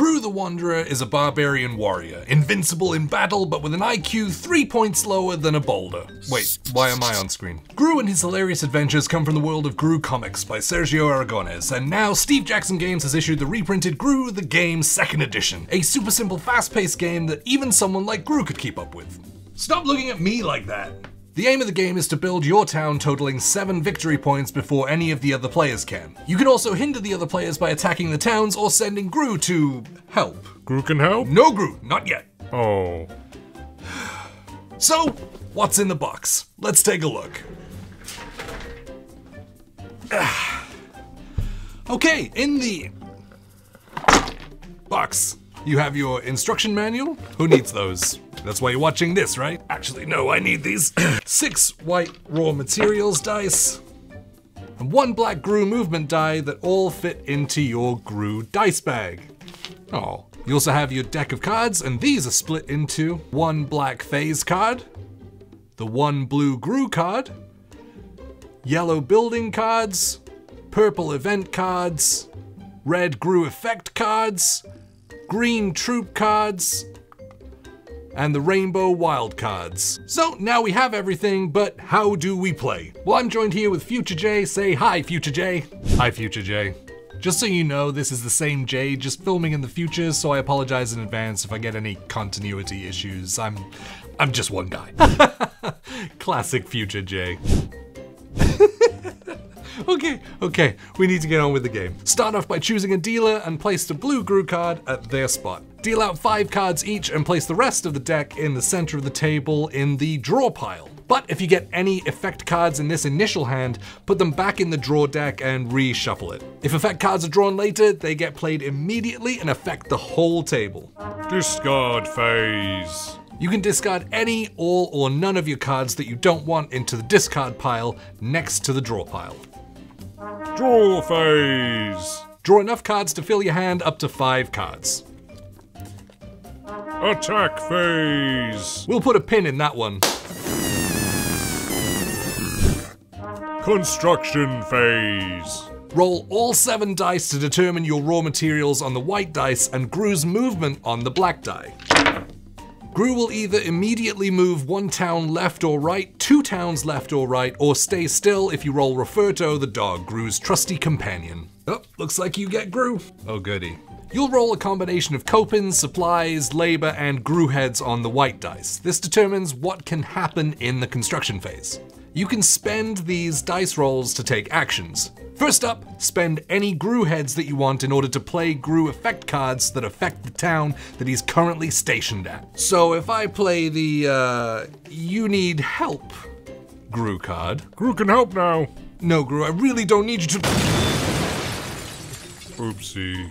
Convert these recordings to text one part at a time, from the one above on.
Groo the Wanderer is a barbarian warrior, invincible in battle but with an IQ three points lower than a boulder. Wait, why am I on screen? Groo and his hilarious adventures come from the world of Groo Comics by Sergio Aragonés, and now Steve Jackson Games has issued the reprinted Groo the Game Second Edition, a super simple fast-paced game that even someone like Groo could keep up with. Stop looking at me like that! The aim of the game is to build your town totaling 7 victory points before any of the other players can. You can also hinder the other players by attacking the towns or sending Groo to help. Groo can help? No Groo, not yet. Oh. So, what's in the box? Let's take a look. okay, in the box, you have your instruction manual. Who needs those? That's why you're watching this, right? Actually, no, I need these. Six white raw materials dice, and one black Groo movement die that all fit into your Groo dice bag. Oh. You also have your deck of cards, and these are split into one black phase card, the one blue Groo card, yellow building cards, purple event cards, red Groo effect cards, green troop cards, and the rainbow Wildcards. So now we have everything, but how do we play? Well, I'm joined here with Future Jay. Say hi, Future Jay. Hi, Future Jay. Just so you know, this is the same Jay, just filming in the future, so I apologize in advance if I get any continuity issues. I'm I'm just one guy. Classic Future Jay. Okay, okay, we need to get on with the game. Start off by choosing a dealer and place the blue Groo card at their spot. Deal out five cards each and place the rest of the deck in the center of the table in the draw pile. But if you get any effect cards in this initial hand, put them back in the draw deck and reshuffle it. If effect cards are drawn later, they get played immediately and affect the whole table. Discard phase. You can discard any, all, or none of your cards that you don't want into the discard pile next to the draw pile. Draw phase. Draw enough cards to fill your hand up to five cards. Attack phase. We'll put a pin in that one. Construction phase. Roll all seven dice to determine your raw materials on the white dice and Groo's movement on the black die. Groo will either immediately move one town left or right, two towns left or right, or stay still if you roll Rufferto the dog, Groo's trusty companion. Oh, looks like you get Groo. Oh goody. You'll roll a combination of copins, supplies, labor, and Gru heads on the white dice. This determines what can happen in the construction phase. You can spend these dice rolls to take actions. First up, spend any Groo heads that you want in order to play Groo effect cards that affect the town that he's currently stationed at. So if I play the, uh, you need help Groo card. Groo can help now. No, Groo, I really don't need you to. Oopsie.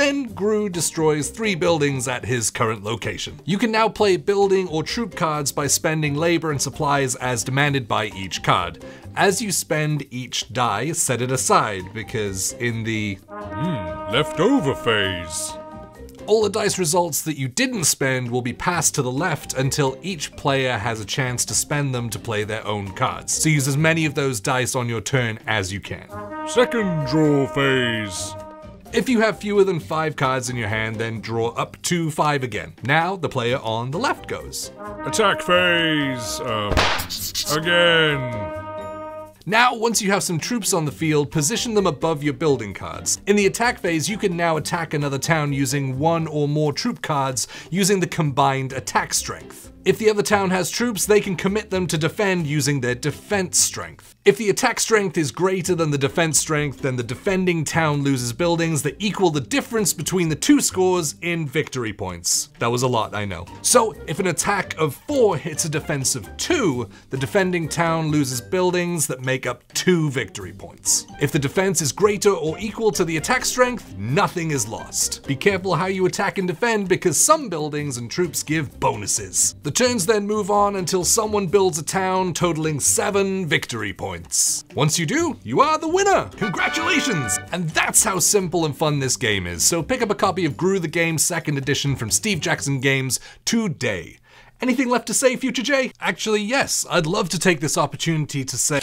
Then Groo destroys three buildings at his current location. You can now play building or troop cards by spending labor and supplies as demanded by each card. As you spend each die, set it aside, because in the Hmm, leftover phase. all the dice results that you didn't spend will be passed to the left until each player has a chance to spend them to play their own cards. So use as many of those dice on your turn as you can. Second draw phase. If you have fewer than five cards in your hand, then draw up to five again. Now the player on the left goes. Attack phase. Um, again. Now, once you have some troops on the field, position them above your building cards. In the attack phase, you can now attack another town using one or more troop cards using the combined attack strength. If the other town has troops, they can commit them to defend using their defense strength. If the attack strength is greater than the defense strength, then the defending town loses buildings that equal the difference between the two scores in victory points. That was a lot, I know. So, if an attack of 4 hits a defense of 2, the defending town loses buildings that make up 2 victory points. If the defense is greater or equal to the attack strength, nothing is lost. Be careful how you attack and defend because some buildings and troops give bonuses. The turns then move on until someone builds a town totaling 7 victory points. Once you do, you are the winner! Congratulations! And that's how simple and fun this game is, so pick up a copy of Groo the Game 2nd Edition from Steve Jackson Games today. Anything left to say, Future Jay? Actually, yes. I'd love to take this opportunity to say.